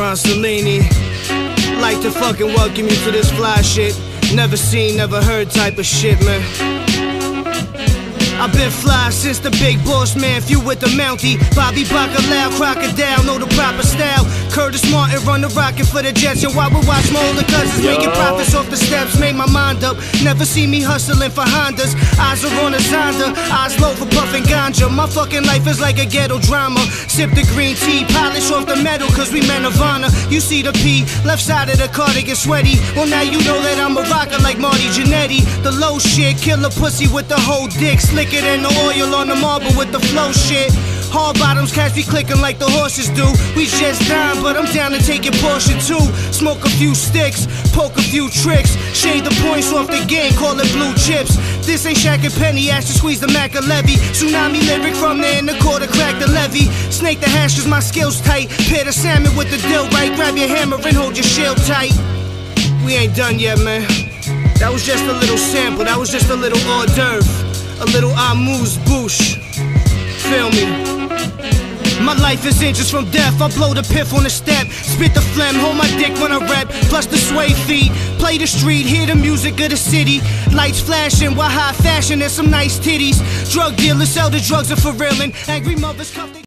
Don Cellini. Like to fucking welcome you to this fly shit. Never seen, never heard type of shit, man. I've been fly since the big boss man, few with the Mountie. Bobby Bacalao, Crocodile, know the proper style. Curtis Martin run the rocket for the Jets. And while we watch my older cousins Yo. making profits off the steps, made my mind up. Never see me hustling for Hondas. Eyes Zonda, eyes for puffing ganja. My fucking life is like a ghetto drama. Sip the green tea, polish off the metal, cause we men of honor. You see the P, left side of the car to get sweaty. Well, now you know that I'm a rocker like Marty Jannetty. The low shit, killer pussy with the whole dick. Slicker than the oil on the marble with the flow shit. Hard bottoms catch me clicking like the horses do. We just dine, but I'm down to take your portion too. Smoke a few sticks, poke a few tricks, shade the points off the game, call it blue chips. This ain't Shaq and Penny, ask to squeeze the Mac a levy. Tsunami lyric from there in the quarter, crack the levee. Snake the hash my skills tight. Pair the salmon with the dill right. Grab your hammer and hold your shield tight. We ain't done yet, man. That was just a little sample, that was just a little hors d'oeuvre. A little amuse bouche. Life is inches from death. I blow the piff on the step. Spit the phlegm, hold my dick when I rap. Plus the sway feet. Play the street, hear the music of the city. Lights flashing while high fashion and some nice titties. Drug dealers sell the drugs are for real. And angry mothers cuff